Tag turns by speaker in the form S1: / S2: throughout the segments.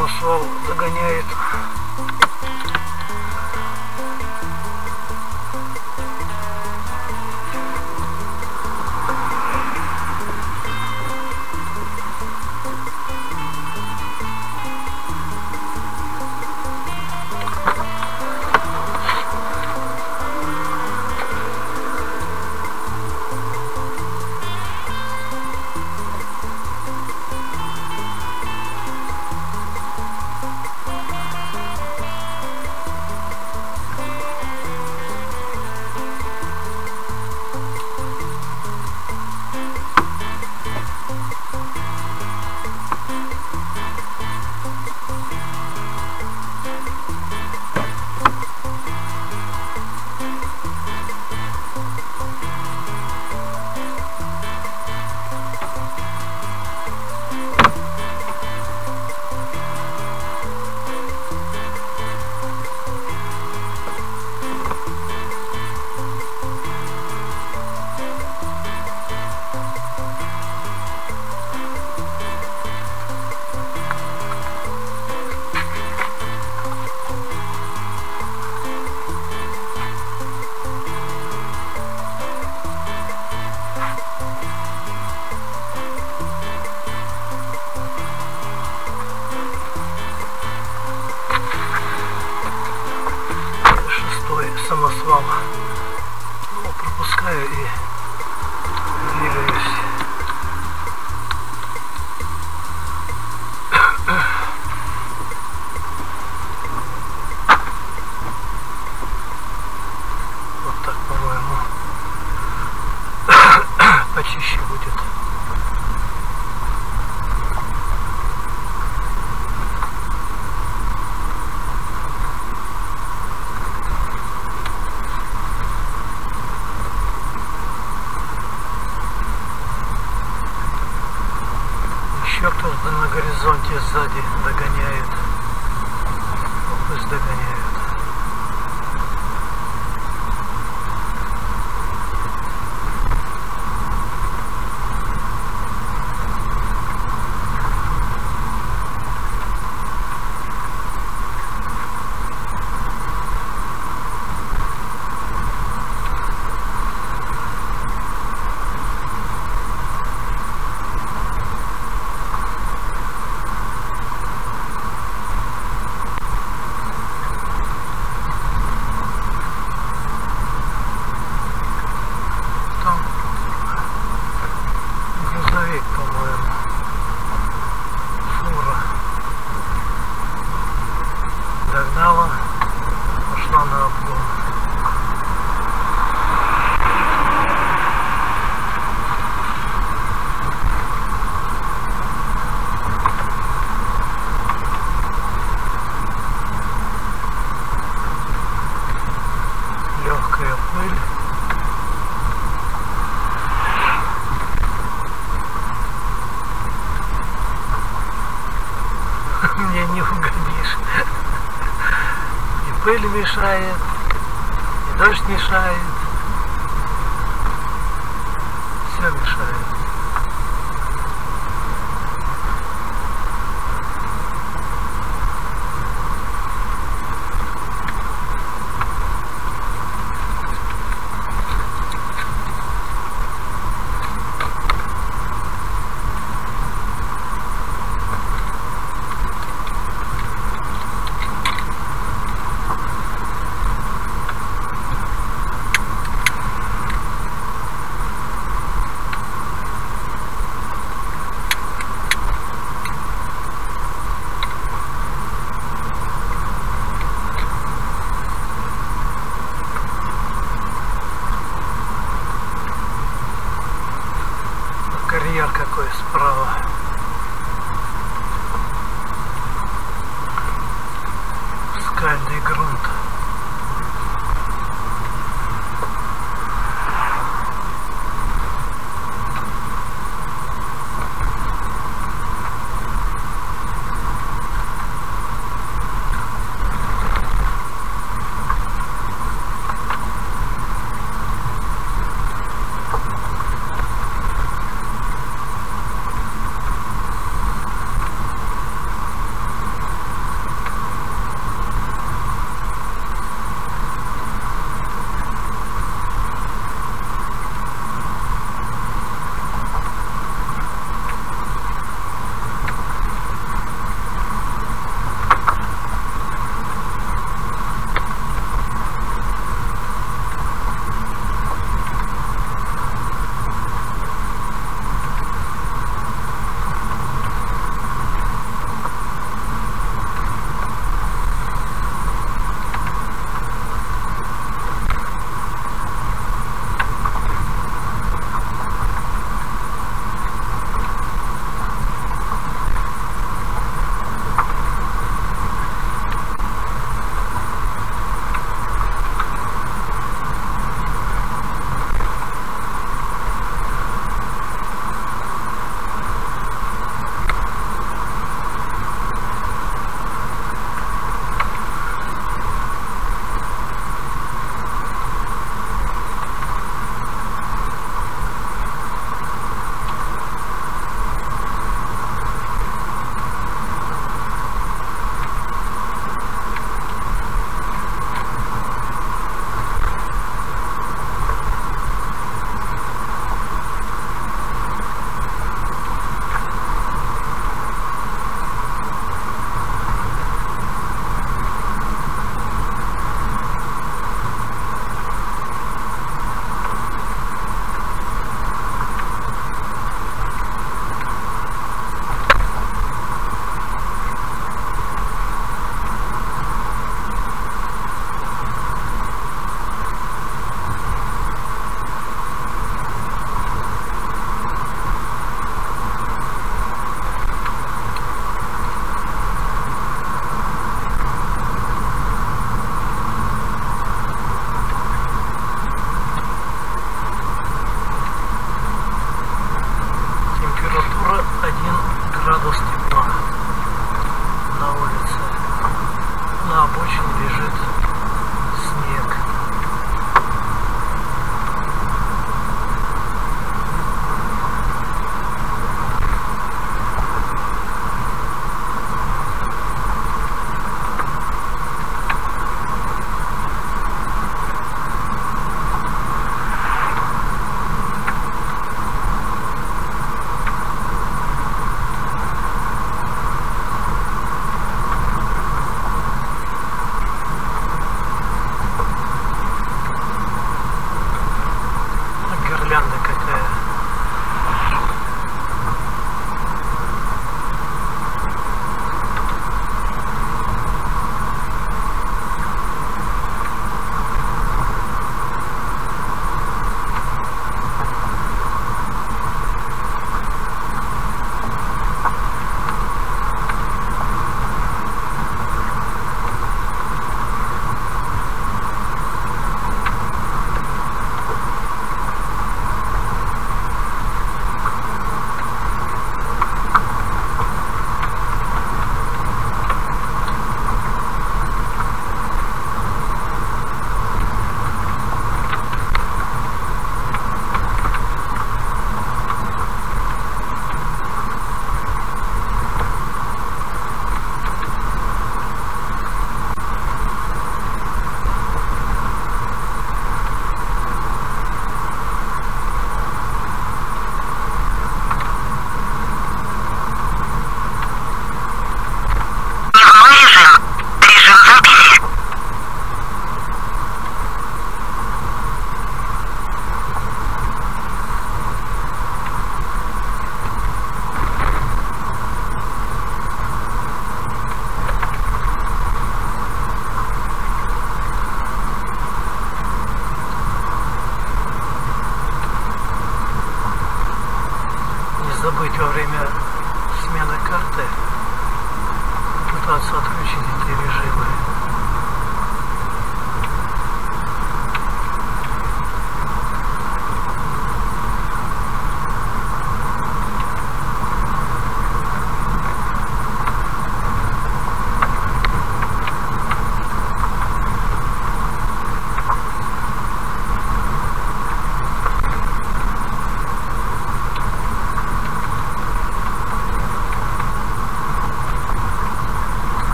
S1: на свал загоняет. Мне не угодишь. И пыль мешает, и дождь мешает.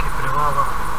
S1: Отдыха,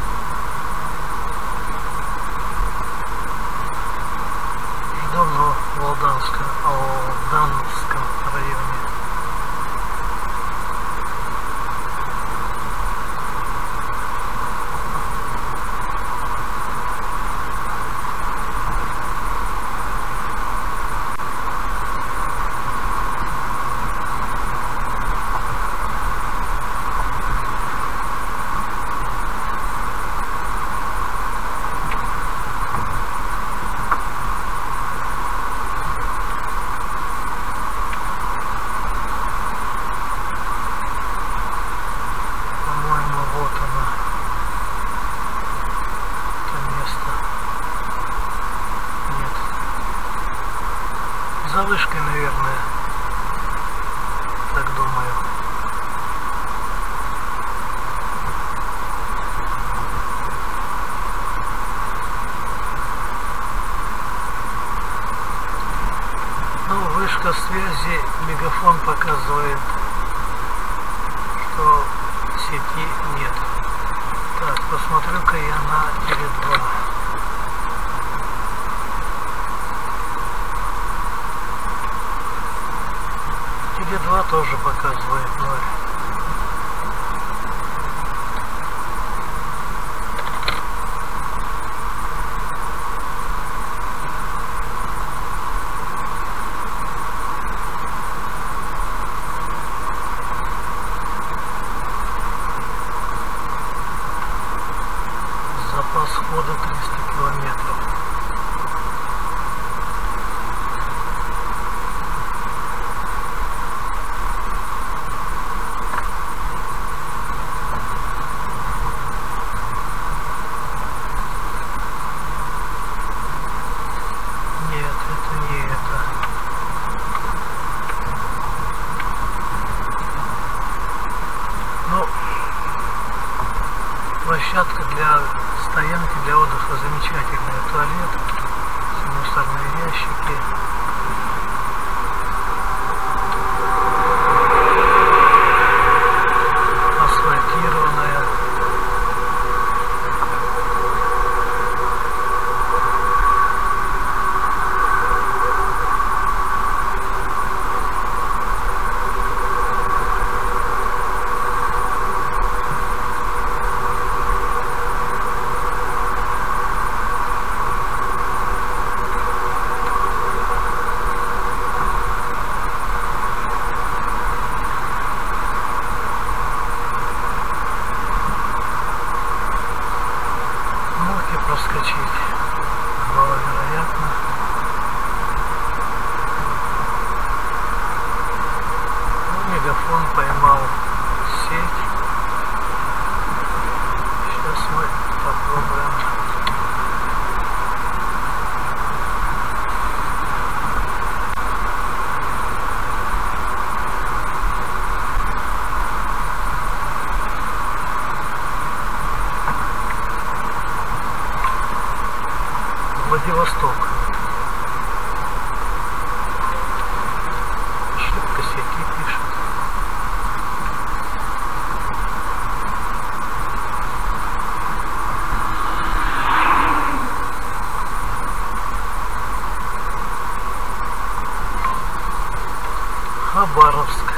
S1: Хабаровск.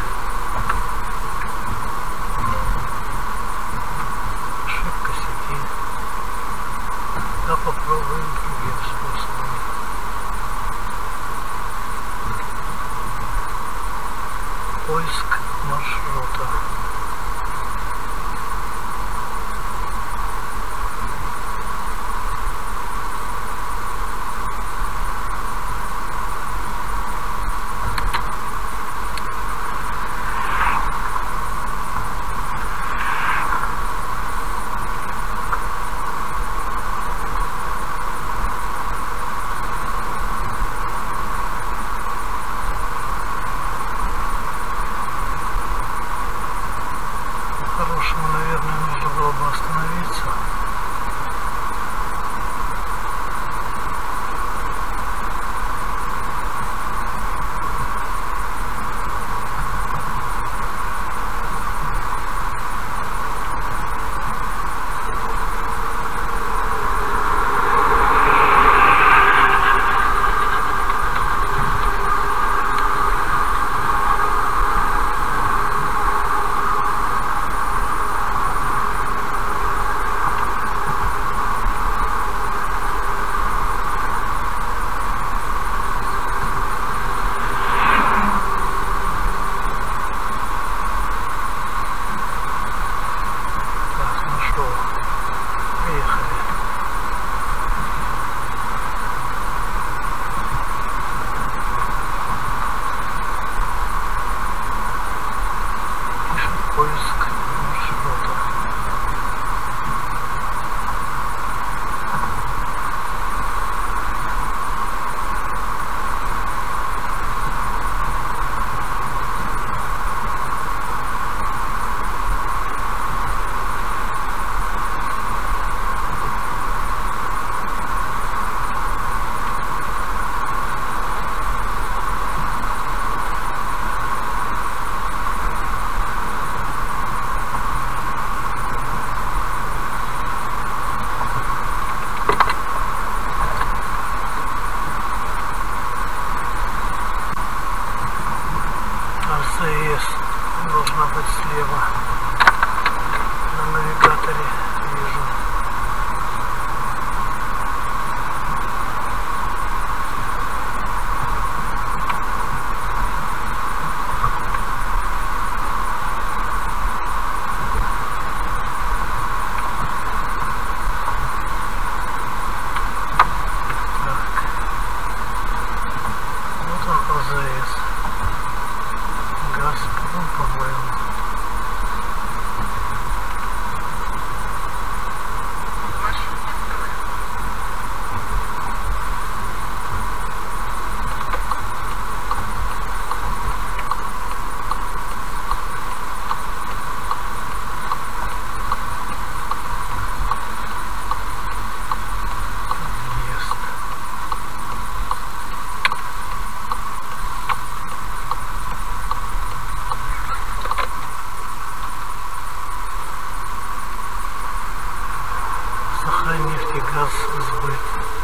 S1: Сахраннефть и газ сбыт.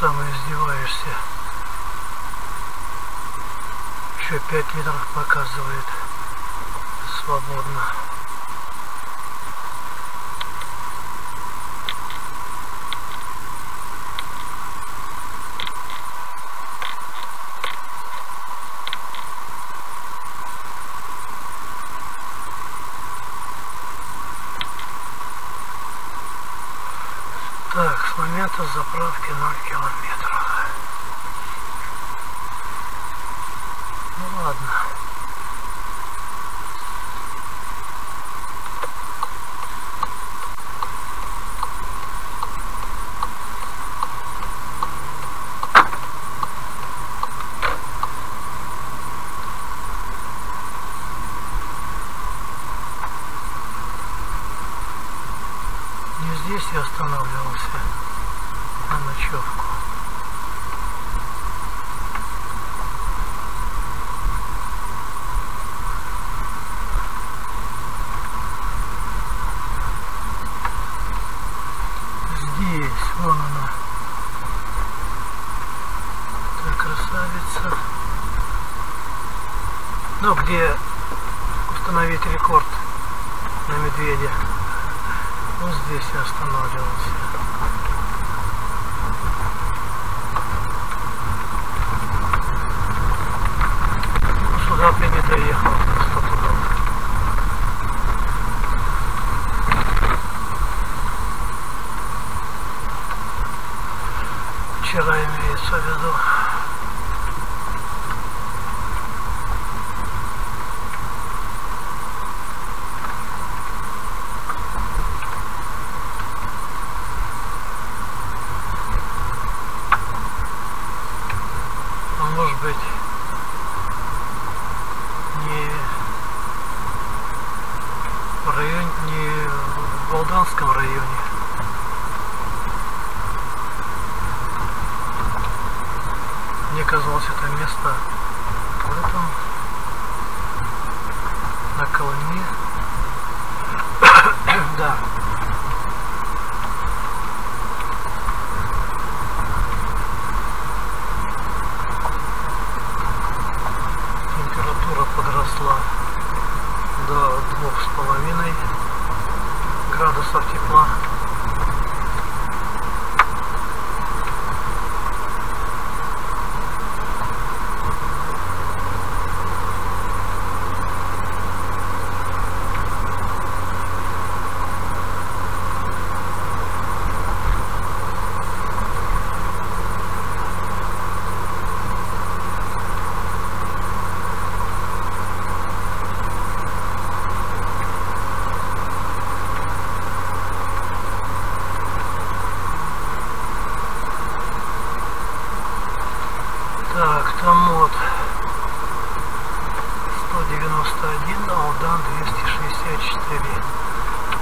S1: самое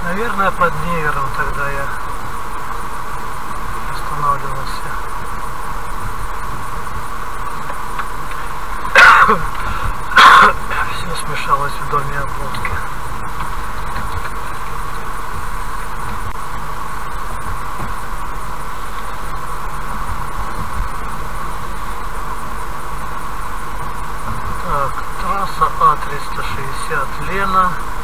S1: Наверное, под Невером тогда я останавливался. Все смешалось в доме облодки. Так, трасса А360 Лена.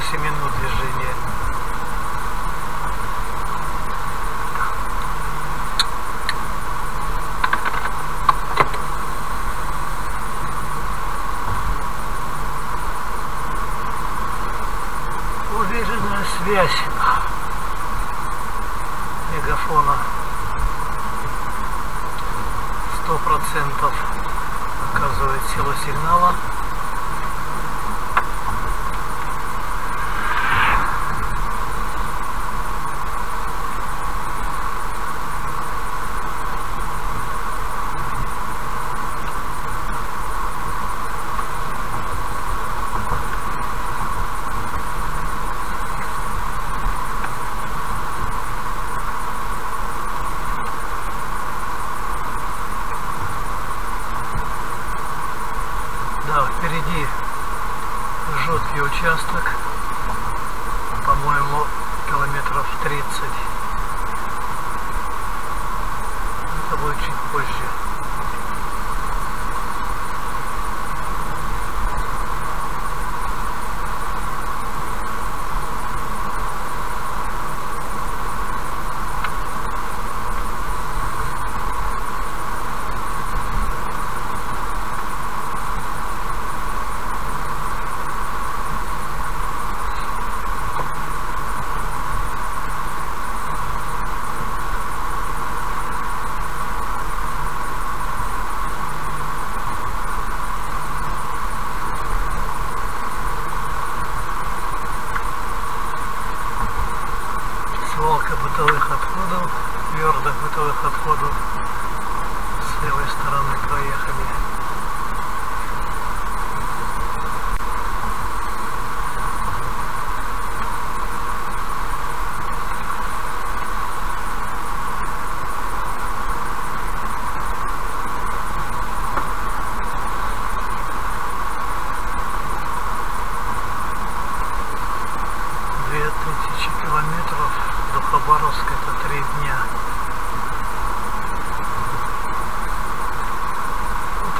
S1: семена.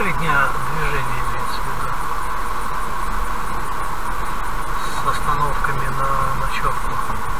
S1: три дня движения имеется в виду. С остановками на ночевку.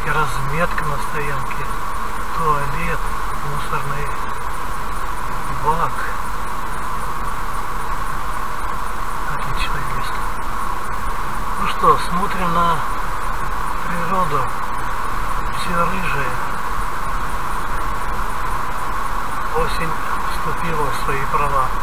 S1: Стоянке, разметка на стоянке, туалет, мусорный бак. Отличное место. Ну что, смотрим на природу. Все рыжие. Осень вступила в свои права.